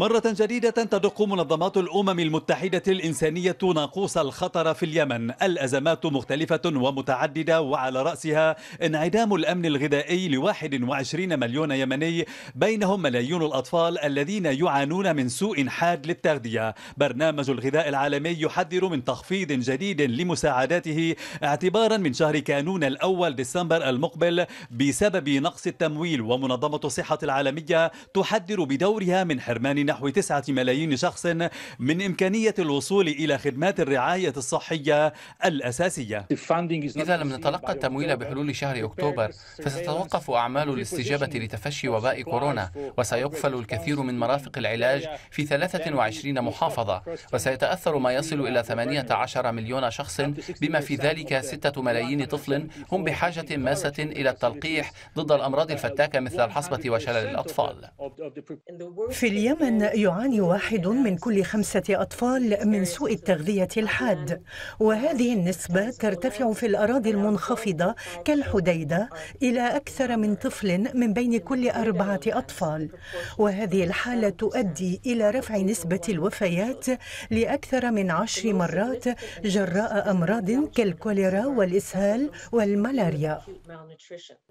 مرة جديدة تدق منظمات الأمم المتحدة الإنسانية ناقوس الخطر في اليمن. الأزمات مختلفة ومتعددة وعلى رأسها انعدام الأمن الغذائي ل 21 مليون يمني بينهم ملايين الأطفال الذين يعانون من سوء حاد للتغذية. برنامج الغذاء العالمي يحذر من تخفيض جديد لمساعداته اعتبارا من شهر كانون الأول ديسمبر المقبل بسبب نقص التمويل. ومنظمة الصحة العالمية تحذر بدورها من حرمان نحو تسعة ملايين شخص من إمكانية الوصول إلى خدمات الرعاية الصحية الأساسية. إذا لم نتلقى التمويل بحلول شهر أكتوبر فستتوقف أعمال الاستجابة لتفشي وباء كورونا وسيقفل الكثير من مرافق العلاج في 23 محافظة وسيتأثر ما يصل إلى 18 مليون شخص بما في ذلك 6 ملايين طفل هم بحاجة ماسة إلى التلقيح ضد الأمراض الفتاكة مثل الحصبة وشلل الأطفال. في اليمن يعاني واحد من كل خمسة أطفال من سوء التغذية الحاد. وهذه النسبة ترتفع في الأراضي المنخفضة كالحديدة إلى أكثر من طفل من بين كل أربعة أطفال. وهذه الحالة تؤدي إلى رفع نسبة الوفيات لأكثر من عشر مرات جراء أمراض كالكوليرا والإسهال والملاريا.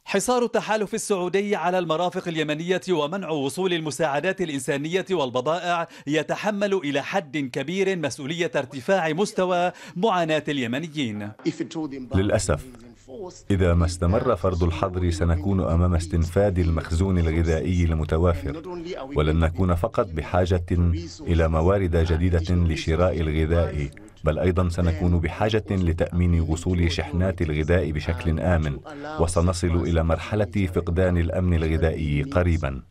حصار التحالف السعودي على المرافق اليمنية ومنع وصول المساعدات الإنسانية والبضائع يتحمل إلى حد كبير مسؤولية ارتفاع مستوى معاناة اليمنيين. للأسف إذا ما استمر فرض الحظر سنكون أمام استنفاد المخزون الغذائي المتوافر ولن نكون فقط بحاجة إلى موارد جديدة لشراء الغذاء. بل أيضا سنكون بحاجة لتأمين وصول شحنات الغذاء بشكل آمن وسنصل إلى مرحلة فقدان الأمن الغذائي قريبا.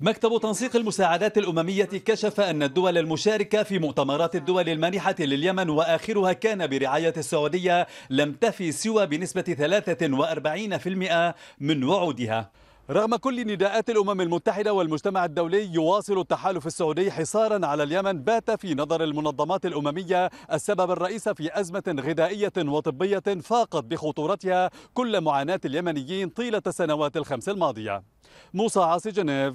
مكتب تنسيق المساعدات الأممية كشف أن الدول المشاركة في مؤتمرات الدول المانحة لليمن وآخرها كان برعاية السعودية لم تفي سوى بنسبة 43% من وعودها. رغم كل نداءات الأمم المتحدة والمجتمع الدولي يواصل التحالف السعودي حصارا على اليمن بات في نظر المنظمات الأممية السبب الرئيس في أزمة غذائية وطبية فاقت بخطورتها كل معاناة اليمنيين طيلة السنوات الخمس الماضية. موسى عاصي جنيف.